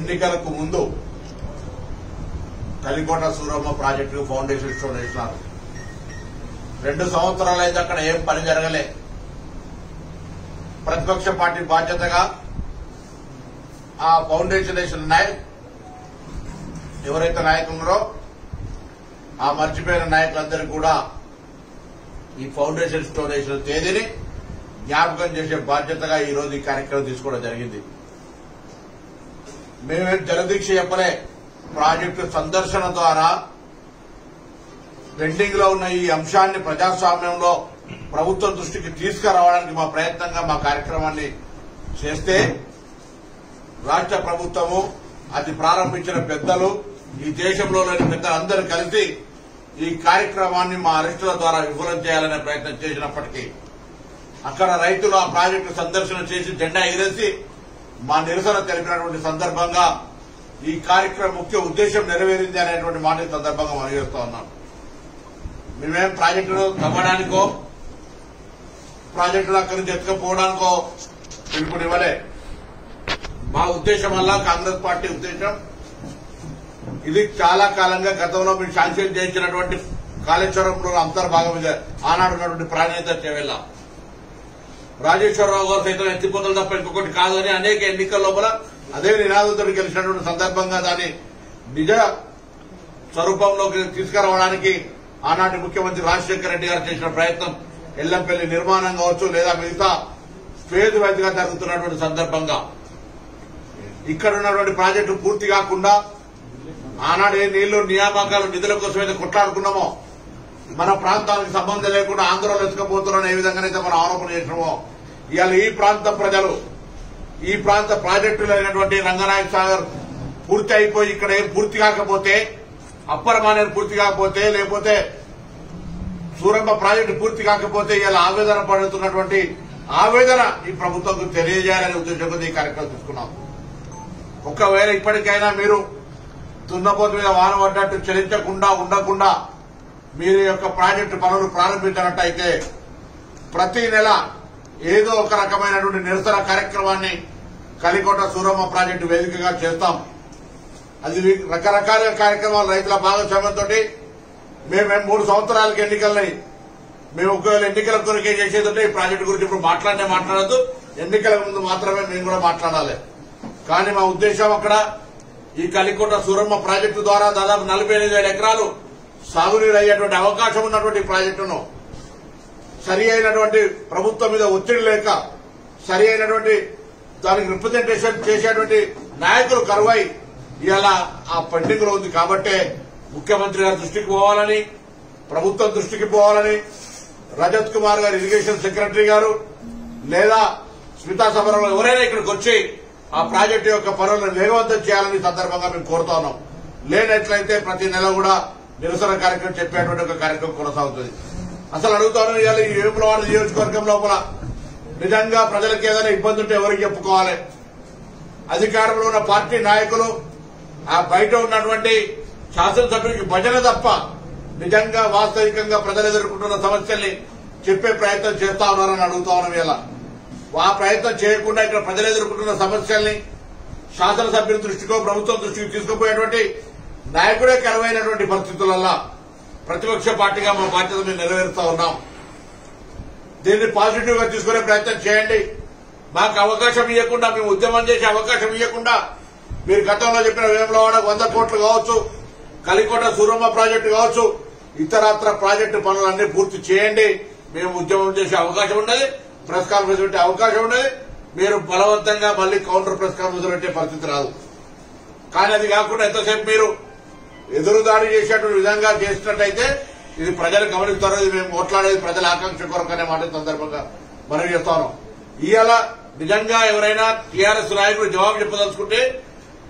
ఎన్నికలకు ముందు Kalikota Suramma project foundation stone వేసినారు రెండు సంవత్సరాలైతే అక్కడ ఏం పని జరగలే. ప్రతిపక్ష పార్టీ బాధ్యతగా ఆ ఫౌండేషన్ వేసిన నాయక్ ఎవరైతే నాయకులు ఉన్నారో ఆ మర్చిపోయిన నాయకులందరికీ కూడా ఈ ఫౌండేషన్ స్టోన్ వేసిన తేదీని జ్ఞాపకం చేసే బాధ్యతగా ఈ రోజు ఈ కార్యక్రమం తీసుకోవడం జరిగింది. మేమే జలదీక్ష చెప్పలే. ప్రాజెక్టు సందర్శన ద్వారా పెండింగ్లో ఉన్న ఈ అంశాన్ని ప్రజాస్వామ్యంలో ప్రభుత్వం దృష్టికి తీసుకురావడానికి మా ప్రయత్నంగా మా కార్యక్రమాన్ని చేస్తే రాష్ట్ర ప్రభుత్వము అది ప్రారంభించిన పెద్దలు ఈ దేశంలోని పెద్దలందరూ కలిసి ఈ కార్యక్రమాన్ని మా అరెస్టుల ద్వారా విఫలం చేయాలనే ప్రయత్నం చేసినప్పటికీ అక్కడ రైతులు ఆ ప్రాజెక్టు సందర్శన చేసి జెండా ఎగిరేసి మా నిరసన తెలిపినటువంటి సందర్భంగా ఈ కార్యక్రమం ముఖ్య ఉద్దేశం నెరవేరింది అనేటువంటి మాట సందర్భంగా మనం చేస్తా ఉన్నాం. మేమేం ప్రాజెక్టును తవ్వడానికో ప్రాజెక్టులు అక్కడి నుంచి ఎత్తుకపోవడానికో పిలుపునివ్వలే మా ఉద్దేశం వల్ల కాంగ్రెస్ పార్టీ ఉద్దేశం. ఇది చాలా కాలంగా గతంలో మీరు శాంక్షన్ చేయించినటువంటి కాళేశ్వరంలో అంతర్భాగం ఆనాడున్నటువంటి ఆనాడు ఉన్నటువంటి రాజేశ్వరరావు గారు సైతం ఎత్తిపోతలు తప్ప ఇంకొకటి కాదని అనేక ఎన్నికల లోపల అదే నినాదంతో గెలిచినటువంటి సందర్భంగా దాన్ని నిజ స్వరూపంలోకి తీసుకురావడానికి ఆనాటి ముఖ్యమంత్రి రాజశేఖర రెడ్డి గారు చేసిన ప్రయత్నం ఎల్లంపల్లి నిర్మాణం కావచ్చు లేదా మిగతా స్టేజ్ వైద్యుగా జరుగుతున్నటువంటి సందర్భంగా. ఇక్కడ ఉన్నటువంటి ప్రాజెక్టు పూర్తి కాకుండా ఆనాడు ఏ నీళ్ళు నియామకాలు నిధుల కోసం అయితే కొట్లాడుకున్నామో మన ప్రాంతానికి సంబంధం లేకుండా ఆంధ్రలో ఎత్తుకపోతున్నారని ఏ విధంగానైతే మనం ఆరోపణ చేసినామో ఇవాళ ఈ ప్రాంత ప్రజలు ఈ ప్రాంత ప్రాజెక్టులు అయినటువంటి రంగనాయక సాగర్ పూర్తి అయిపోయి ఇక్కడ ఏం పూర్తి కాకపోతే అప్పర్ మానేరు పూర్తి కాకపోతే లేకపోతే సూరమ్మ ప్రాజెక్టు పూర్తి కాకపోతే ఇలా ఆవేదన పడుతున్నటువంటి ఆవేదన ఈ ప్రభుత్వంకు తెలియజేయాలనే ఉద్దేశంతో ఈ కార్యక్రమం తీసుకున్నాం. ఒకవేళ ఇప్పటికైనా మీరు దున్నపోతు మీద వాన పడ్డట్టు చెల్లించకుండా ఉండకుండా మీరు యొక్క ప్రాజెక్టు పనులు ప్రారంభించినట్టయితే ప్రతి నెల ఏదో ఒక రకమైనటువంటి నిరసన కార్యక్రమాన్ని కలికోట సూరమ్మ ప్రాజెక్టు వేదికగా చేస్తాం. అది రకరకాల కార్యక్రమాలు రైతుల భాగస్వామ్యంతో మేము మూడు సంవత్సరాలకి ఎన్నికలని మేము ఒకవేళ ఎన్నికల కొరకే చేసేదంటే ఈ ప్రాజెక్టు గురించి ఇప్పుడు మాట్లాడనే మాట్లాడద్దు. ఎన్నికల ముందు మాత్రమే మేము కూడా మాట్లాడాలి. కానీ మా ఉద్దేశం అక్కడ ఈ కలికోట సూరమ్మ ప్రాజెక్టు ద్వారా దాదాపు నలభై వేల ఎకరాలు సాగునీరు అయ్యేటువంటి అవకాశం ఉన్నటువంటి ప్రాజెక్టును సరి అయినటువంటి ప్రభుత్వం మీద ఒత్తిడి లేక సరి అయినటువంటి దానికి రిప్రజెంటేషన్ చేసేటువంటి నాయకులు కరువై ఇలా ఆ పెండింగ్లో ఉంది కాబట్టే ముఖ్యమంత్రి గారి దృష్టికి పోవాలని ప్రభుత్వం దృష్టికి పోవాలని రజత్ కుమార్ గారు ఇరిగేషన్ సెక్రటరీ గారు లేదా స్మితా సభలో ఎవరైనా ఇక్కడికి వచ్చి ఆ ప్రాజెక్టు యొక్క పనులను వేగవంతం చేయాలని సందర్భంగా మేము కోరుతా ఉన్నాం. లేనట్లయితే ప్రతి నెల కూడా నిరసన కార్యక్రమం చెప్పేటువంటి ఒక కార్యక్రమం కొనసాగుతుంది. అసలు అడుగుతాను ఇవాళ ఈ వేములవాడ నియోజకవర్గం లోపల. నిజంగా ప్రజలకు ఏదైనా ఇబ్బంది ఉంటే ఎవరికి చెప్పుకోవాలి? అధికారంలో ఉన్న పార్టీ నాయకులు ఆ బయట ఉన్నటువంటి శాసనసభ్యుడికి భజన తప్ప నిజంగా వాస్తవికంగా ప్రజలు ఎదుర్కొంటున్న సమస్యల్ని చెప్పే ప్రయత్నం చేస్తా ఉన్నారని అడుగుతా ఉన్నాం ఇలా ఆ ప్రయత్నం చేయకుండా ఇక్కడ ప్రజలు ఎదుర్కొంటున్న సమస్యల్ని శాసనసభ్యుల దృష్టికో ప్రభుత్వం దృష్టికి తీసుకుపోయేటువంటి నాయకుడే కరువైనటువంటి పరిస్థితులలో ప్రతిపక్ష పార్టీగా మా బాధ్యత మేము నెరవేరుస్తా ఉన్నాం. దీన్ని పాజిటివ్గా తీసుకునే ప్రయత్నం చేయండి. మాకు అవకాశం ఇవ్వకుండా మేము ఉద్యమం చేసే అవకాశం ఇవ్వకుండా మీరు గతంలో చెప్పిన వేములవాడ వంద కోట్లు కావచ్చు కలికోట సూరమ్మ ప్రాజెక్టు కావచ్చు ఇతరత్ర ప్రాజెక్టు పనులన్నీ పూర్తి చేయండి. మేము ఉద్యమం చేసే అవకాశం ఉన్నది ప్రెస్ కాన్ఫరెన్స్ పెట్టే అవకాశం ఉన్నది. మీరు బలవంతంగా మళ్ళీ కౌంటర్ ప్రెస్ కాన్ఫరెన్స్ పెట్టే పరిస్థితి రాదు. కానీ అది కాకుండా ఎంతసేపు మీరు ఎదురుదాడి చేసేటువంటి విధంగా చేసినట్టయితే ఇది ప్రజలు గమనిస్తారు ఇది మేము మాట్లాడేది ప్రజల ఆకాంక్ష కొరకు అనే మాట సందర్భంగా మనం చెప్తాను ఇవాళ నిజంగా ఎవరైనా టీఆర్ఎస్ నాయకుడు జవాబు చెప్పదలుచుకుంటే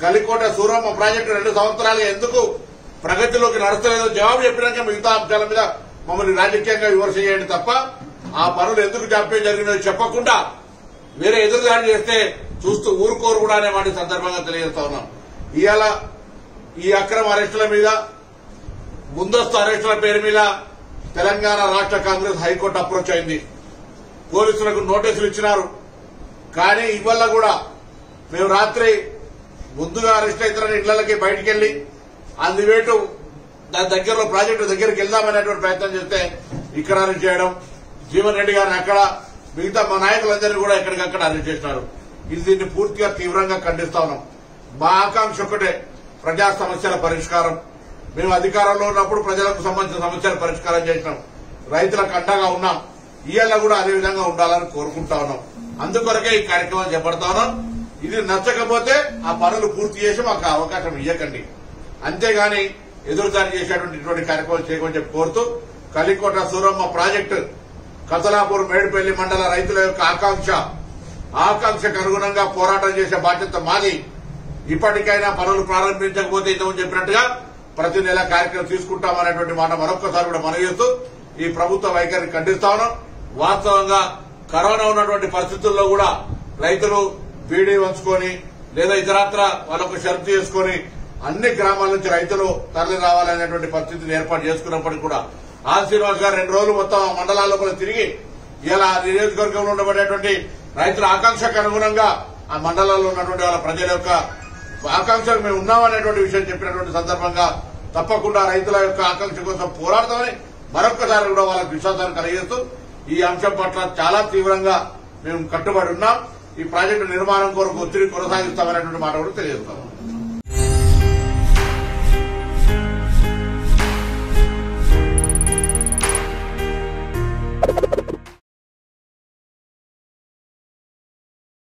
కలికోట సూరమ్మ ప్రాజెక్టు రెండు సంవత్సరాలు ఎందుకు ప్రగతిలోకి నడుస్తలేదో జవాబు చెప్పినాక మిగతా అంశాల మీద మమ్మల్ని రాజకీయంగా విమర్శ చేయండి తప్ప ఆ పనులు ఎందుకు జాప్యం జరిగినో చెప్పకుండా వేరే ఎదురుదాడి చేస్తే చూస్తూ ఊరుకోరు కూడా అనే మాట సందర్భంగా తెలియజేస్తా ఉన్నాం. ఇవాళ ఈ అక్రమ అరెస్టుల మీద ముందస్తు అరెస్టుల పేరు మీద తెలంగాణ రాష్ట్ర కాంగ్రెస్ హైకోర్టు అప్రోచ్ అయింది. పోలీసులకు నోటీసులు ఇచ్చినారు. కానీ ఇవల్ల కూడా మేము రాత్రి ముందుగా అరెస్ట్ అవుతారని ఇళ్ళకి బయటికి వెళ్ళి అందువేటు దాని దగ్గరలో ప్రాజెక్టు దగ్గరికి వెళ్దామనేటువంటి ప్రయత్నం చేస్తే ఇక్కడ అరెస్ట్ చేయడం జీవన్ రెడ్డి గారిని అక్కడ మిగతా మా నాయకులందరినీ కూడా ఎక్కడికక్కడ అరెస్ట్ చేసినారు. ఇది దీన్ని పూర్తిగా తీవ్రంగా ఖండిస్తా ఉన్నాం. మా ఆకాంక్ష ఒకటే ప్రజా సమస్యల పరిష్కారం. మేము అధికారంలో ఉన్నప్పుడు ప్రజలకు సంబంధించిన సమస్యల పరిష్కారం చేసినాం. రైతులకు అండగా ఉన్నాం. ఇవాళ కూడా అదే విధంగా ఉండాలని కోరుకుంటా ఉన్నాం. అందుకొరకే ఈ కార్యక్రమం చేపడతా ఉన్నాం. ఇది నచ్చకపోతే ఆ పనులు పూర్తి చేసి మాకు అవకాశం ఇవ్వకండి అంతేగాని ఎదురుదారి చేసేటువంటి ఇటువంటి కార్యక్రమాలు చేయమని చెప్పి కోరుతూ కలికోట సూరమ్మ ప్రాజెక్టు కతలాపూర్ మేడిపల్లి మండల రైతుల యొక్క ఆకాంక్ష. ఆకాంక్షకు అనుగుణంగా పోరాటం చేసే బాధ్యత మాది. ఇప్పటికైనా పనులు ప్రారంభించకపోతే ఇంతకుముందు చెప్పినట్టుగా ప్రతి నెల కార్యక్రమం తీసుకుంటామనేటువంటి మాట మరొక్కసారి కూడా మనవి చేస్తూ ఈ ప్రభుత్వ వైఖరిని ఖండిస్తా ఉన్నాం. వాస్తవంగా కరోనా ఉన్నటువంటి పరిస్థితుల్లో కూడా రైతులు బీడీ వంచుకొని లేదా ఇతరత్ర వాళ్ళకు షరతు చేసుకొని అన్ని గ్రామాల నుంచి రైతులు తరలి రావాలనేటువంటి పరిస్థితిని ఏర్పాటు చేసుకున్నప్పటికీ కూడా ఆశీర్వాద్ గారు రెండు రోజులు మొత్తం ఆ మండలాల్లో కూడా తిరిగి ఇలా నియోజకవర్గంలో ఉండబడేటువంటి రైతుల ఆకాంక్షకు అనుగుణంగా ఆ మండలాల్లో ఉన్నటువంటి వాళ్ళ ప్రజల యొక్క ఆకాంక్షలు మేము ఉన్నామనేటువంటి విషయం చెప్పినటువంటి సందర్భంగా తప్పకుండా రైతుల యొక్క ఆకాంక్ష కోసం పోరాడతామని మరొకసారి కూడా వాళ్ళకు విశ్వాసాన్ని కలిగిస్తూ ఈ అంశం పట్ల చాలా తీవ్రంగా మేము కట్టుబడి ఉన్నాం. ఈ ప్రాజెక్టు నిర్మాణం కొరకు ఒత్తిడి కొనసాగిస్తామనేటువంటి మాట కూడా తెలియజేస్తాం